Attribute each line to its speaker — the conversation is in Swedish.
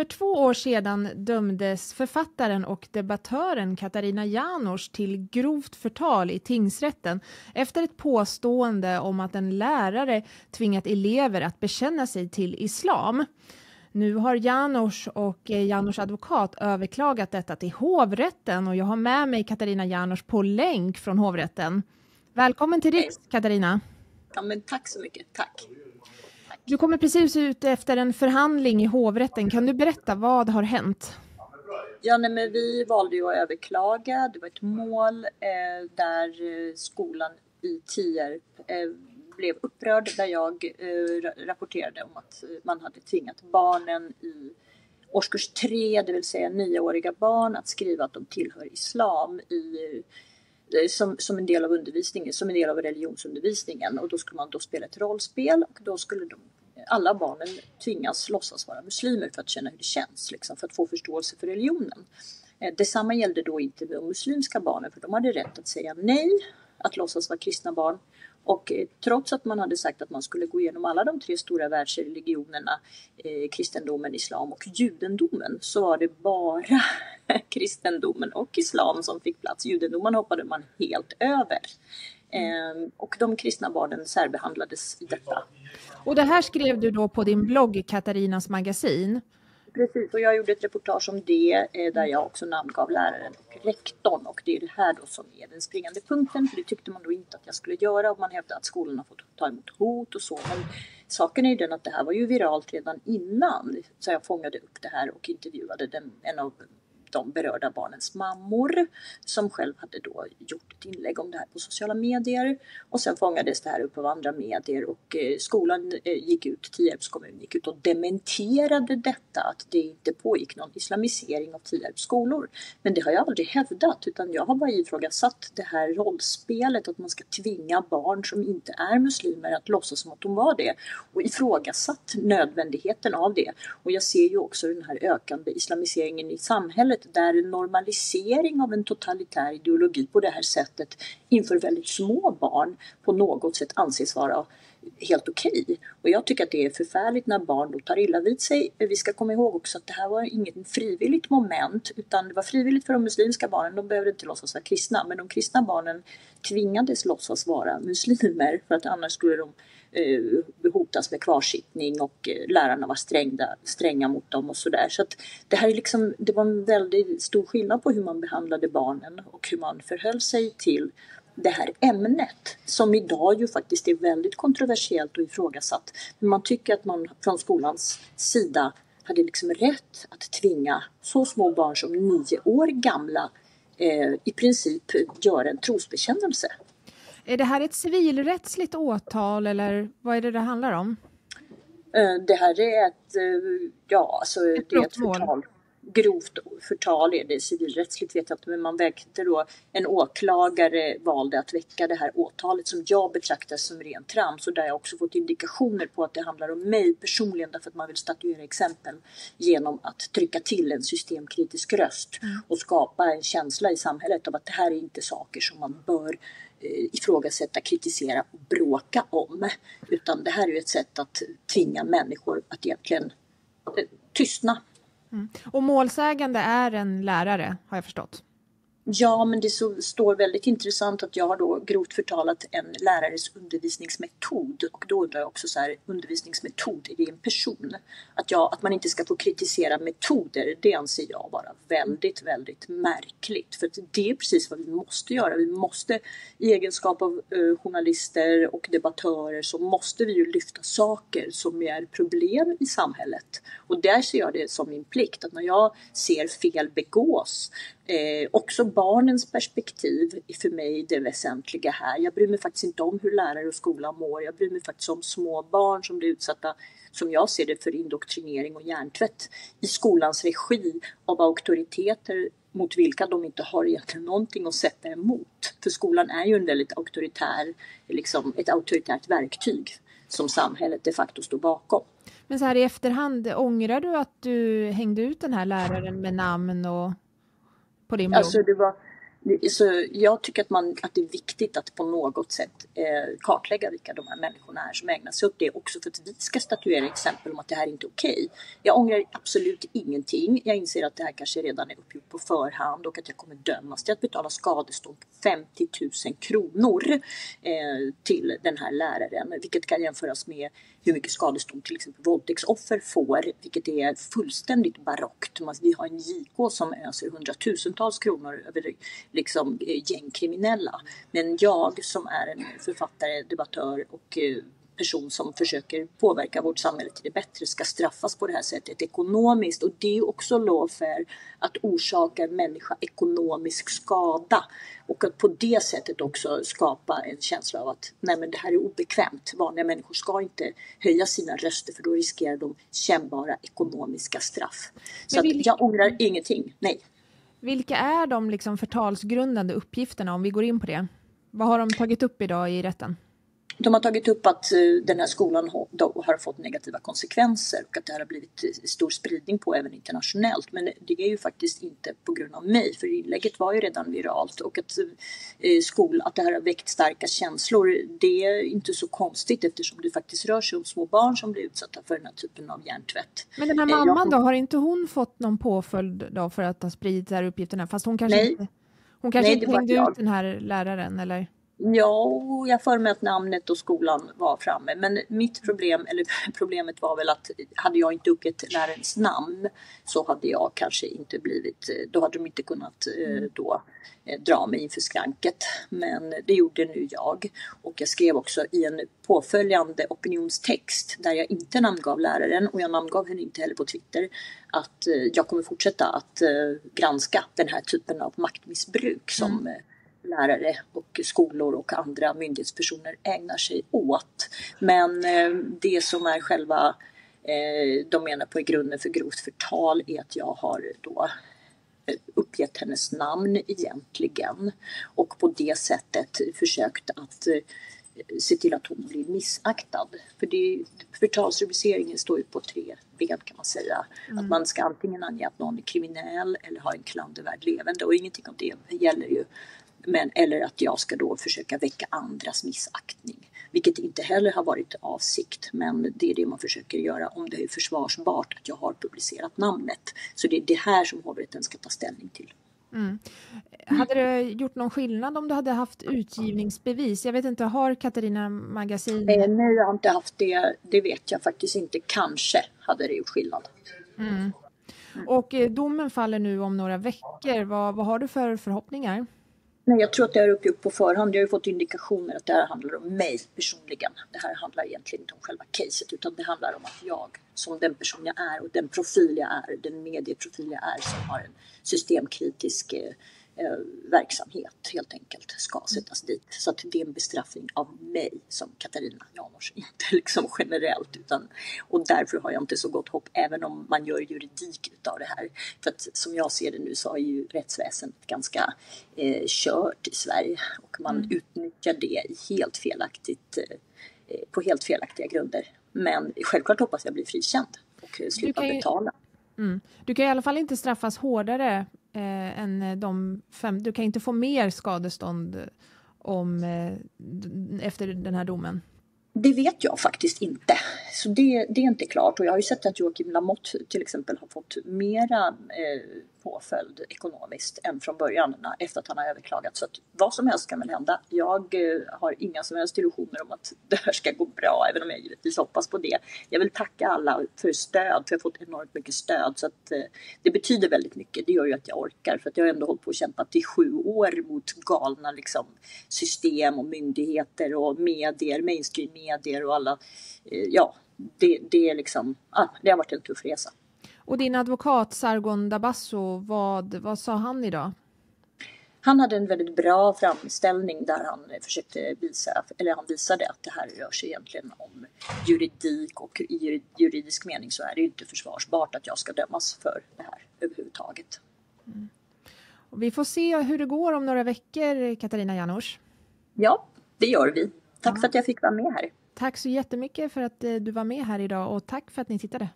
Speaker 1: För två år sedan dömdes författaren och debattören Katarina Janouch till grovt förtal i tingsrätten efter ett påstående om att en lärare tvingat elever att bekänna sig till islam. Nu har Janouch och eh, Janouchs advokat överklagat detta till hovrätten och jag har med mig Katarina Janouch på länk från hovrätten. Välkommen till Riks, Katarina.
Speaker 2: Ja, men tack så mycket. Tack.
Speaker 1: Du kommer precis ut efter en förhandling i hovrätten. Kan du berätta vad har hänt?
Speaker 2: Ja, nej, men vi valde ju att överklaga. Det var ett mål eh, där eh, skolan i Tierp eh, blev upprörd där jag eh, rapporterade om att eh, man hade tvingat barnen i årskurs 3 det vill säga nioåriga barn, att skriva att de tillhör islam i eh, Eh, som, som en del av undervisningen, som en del av religionsundervisningen och då skulle man då spela ett rollspel och då skulle de alla barnen tvingas låtsas vara muslimer för att känna hur det känns, liksom, för att få förståelse för religionen. Eh, detsamma gällde då inte de muslimska barnen för de hade rätt att säga nej, att låtsas vara kristna barn. Och eh, trots att man hade sagt att man skulle gå igenom alla de tre stora världsreligionerna, eh, kristendomen, islam och judendomen, så var det bara kristendomen och islam som fick plats. Judendomen hoppade man helt över. Eh, och de kristna barnen särbehandlades i detta.
Speaker 1: Och det här skrev du då på din blogg Katarinas magasin.
Speaker 2: Precis, och jag gjorde ett reportage om det eh, där jag också namngav läraren och rektorn och det är det här då som är den springande punkten för det tyckte man då inte att jag skulle göra och man hävdade att skolan har fått ta emot hot och så men saken är ju den att det här var ju viralt redan innan så jag fångade upp det här och intervjuade den, en av de berörda barnens mammor som själv hade då gjort ett inlägg om det här på sociala medier. Och sen fångades det här upp av andra medier och eh, skolan eh, gick ut, Tierps kommun gick ut och dementerade detta att det inte pågick någon islamisering av Tierps skolor. Men det har jag aldrig hävdat utan jag har bara ifrågasatt det här rollspelet att man ska tvinga barn som inte är muslimer att låtsas som att de var det och ifrågasatt nödvändigheten av det. Och jag ser ju också den här ökande islamiseringen i samhället sättet där en normalisering av en totalitär ideologi på det här sättet inför väldigt små barn på något sätt anses vara helt okej. Okay. Och jag tycker att det är förfärligt när barn då tar illa vid sig. Vi ska komma ihåg också att det här var inget frivilligt moment utan det var frivilligt för de muslimska barnen. De behövde inte låtsas vara kristna men de kristna barnen tvingades låtsas vara muslimer för att annars skulle de eh, hotas med kvarsittning och eh, lärarna var strängda, stränga mot dem och sådär. Så att det här är liksom, det var en väldigt stor skillnad på hur man behandlade barnen och hur man förhöll sig till det här ämnet som idag ju faktiskt är väldigt kontroversiellt och ifrågasatt. Men man tycker att man från skolans sida hade liksom rätt att tvinga så små barn som nio år gamla eh, i princip göra en trosbekännelse.
Speaker 1: Är det här ett civilrättsligt åtal eller vad är det det handlar om?
Speaker 2: Eh, det här är ett, eh, ja alltså ett det är ett förtal grovt förtal är det civilrättsligt vet jag inte men man väckte då en åklagare valde att väcka det här åtalet som jag betraktar som rent trams och där jag också fått indikationer på att det handlar om mig personligen därför att man vill statuera exempel genom att trycka till en systemkritisk röst mm. och skapa en känsla i samhället av att det här är inte saker som man bör eh, ifrågasätta, kritisera och bråka om. Utan det här är ju ett sätt att tvinga människor att egentligen eh, tystna
Speaker 1: Mm. Och målsägande är en lärare, har jag förstått.
Speaker 2: Ja, men det så, står väldigt intressant att jag har då grovt förtalat en lärares undervisningsmetod. Och då undrar jag också så här, undervisningsmetod, är det en person? Att, jag, att man inte ska få kritisera metoder, det anser jag vara väldigt, väldigt märkligt. För det är precis vad vi måste göra. Vi måste, i egenskap av eh, journalister och debattörer, så måste vi ju lyfta saker som är problem i samhället. Och där ser jag det som min plikt, att när jag ser fel begås, Eh, också barnens perspektiv är för mig det väsentliga här. Jag bryr mig faktiskt inte om hur lärare och skola mår. Jag bryr mig faktiskt om små barn som blir utsatta, som jag ser det, för indoktrinering och hjärntvätt i skolans regi av auktoriteter mot vilka de inte har egentligen någonting att sätta emot. För skolan är ju en väldigt auktoritär, liksom ett auktoritärt verktyg som samhället de facto står bakom.
Speaker 1: Men så här i efterhand, ångrar du att du hängde ut den här läraren med namn och på din blogg?
Speaker 2: Alltså det var, så jag tycker att, man, att det är viktigt att på något sätt eh, kartlägga vilka de här människorna är som ägnar sig åt det också för att vi ska statuera exempel om att det här är inte är okej. Okay. Jag ångrar absolut ingenting. Jag inser att det här kanske redan är uppgjort på förhand och att jag kommer dömas till att betala skadestånd på 50 000 kronor eh, till den här läraren, vilket kan jämföras med hur mycket skadestånd till exempel våldtäktsoffer får, vilket är fullständigt barockt. Vi har en JK som öser hundratusentals kronor över liksom, eh, gängkriminella. Men jag som är en författare, debattör och eh, person som försöker påverka vårt samhälle till det bättre ska straffas på det här sättet ekonomiskt. Och det är också lawfare att orsaka en människa ekonomisk skada. Och att på det sättet också skapa en känsla av att nej men det här är obekvämt. Vanliga människor ska inte höja sina röster för då riskerar de kännbara ekonomiska straff. Så vilka... jag ångrar ingenting, nej.
Speaker 1: Vilka är de liksom förtalsgrundande uppgifterna om vi går in på det? Vad har de tagit upp idag i rätten?
Speaker 2: De har tagit upp att eh, den här skolan har fått negativa konsekvenser och att det här har blivit eh, stor spridning på även internationellt. Men det är ju faktiskt inte på grund av mig, för inlägget var ju redan viralt och att, eh, skol, att det här har väckt starka känslor, det är inte så konstigt eftersom det faktiskt rör sig om små barn som blir utsatta för den här typen av hjärntvätt.
Speaker 1: Men den här mamman då, har inte hon fått någon påföljd då för att ha spridit de här uppgifterna? Fast hon kanske
Speaker 2: Nej.
Speaker 1: inte, hon kanske Nej, inte hängde ut den här läraren eller?
Speaker 2: Ja, jag för mig att namnet och skolan var framme. Men mitt problem, eller problemet var väl att hade jag inte uppgett lärarens namn så hade jag kanske inte blivit, då hade de inte kunnat eh, mm. då eh, dra mig inför skranket. Men det gjorde nu jag. Och jag skrev också i en påföljande opinionstext där jag inte namngav läraren och jag namngav henne inte heller på Twitter att eh, jag kommer fortsätta att granska den här typen av maktmissbruk som mm lärare och skolor och andra myndighetspersoner ägnar sig åt. Men eh, det som är själva, eh, de menar på i grunden för grovt förtal är att jag har då eh, uppgett hennes namn egentligen och på det sättet försökt att se till att hon blir missaktad. För det, förtalsrubriceringen står ju på tre ben kan man säga. Mm. Att man ska antingen ange att någon är kriminell eller har en klandervärd levande och ingenting av det gäller ju men, eller att jag ska då försöka väcka andras missaktning. Vilket inte heller har varit avsikt, men det är det man försöker göra om det är försvarsbart att jag har publicerat namnet. Så det är det här som hovrätten ska ta ställning till.
Speaker 1: Mm. Hade det gjort någon skillnad om du hade haft utgivningsbevis? Jag vet inte, har Katarina Magasin?
Speaker 2: Eh, nej, jag har inte haft det. Det vet jag faktiskt inte. Kanske hade det gjort skillnad.
Speaker 1: Mm. Och eh, domen faller nu om några veckor. Vad, vad har du för förhoppningar?
Speaker 2: Nej, jag tror att det är uppgjort på förhand. Jag har ju fått indikationer att det här handlar om mig personligen. Det här handlar egentligen inte om själva caset utan det handlar om att jag som den person jag är och den profil jag är, den medieprofil jag är som har en systemkritisk eh, eh, eh, verksamhet helt enkelt ska sättas dit. Så att det är en bestraffning av mig som Katarina Janouch, inte liksom generellt. Utan, och därför har jag inte så gott hopp, även om man gör juridik utav det här. För att som jag ser det nu så är ju rättsväsendet ganska eh, kört i Sverige och man mm. utnyttjar det helt felaktigt, eh, på helt felaktiga grunder. Men självklart hoppas jag bli frikänd och slippa betala.
Speaker 1: Mm. Du kan i alla fall inte straffas hårdare eh, än eh, de fem. Du kan inte få mer skadestånd eh, om, eh, efter den här domen.
Speaker 2: Det vet jag faktiskt inte. Så det, det, är inte klart. Och jag har ju sett att Joakim Lamotte till exempel har fått mera eh, påföljd ekonomiskt än från början efter att han har överklagat. Så att vad som helst kan väl hända. Jag eh, har inga som helst illusioner om att det här ska gå bra, även om jag givetvis hoppas på det. Jag vill tacka alla för stöd, för jag har fått enormt mycket stöd. Så att, eh, det betyder väldigt mycket. Det gör ju att jag orkar, för att jag har ändå hållit på och kämpat i sju år mot galna liksom, system och myndigheter och medier, mainstream-medier och alla. Eh, ja, det, det, är liksom, ah, det har varit en tuff resa.
Speaker 1: Och din advokat Sargon Dabasso, vad, vad sa han idag?
Speaker 2: Han hade en väldigt bra framställning där han försökte visa, eller han visade att det här rör sig egentligen om juridik och i juridisk mening så är det inte försvarsbart att jag ska dömas för det här överhuvudtaget. Mm.
Speaker 1: Vi får se hur det går om några veckor, Katarina Janouch.
Speaker 2: Ja, det gör vi. Tack ja. för att jag fick vara med här.
Speaker 1: Tack så jättemycket för att eh, du var med här idag och tack för att ni tittade.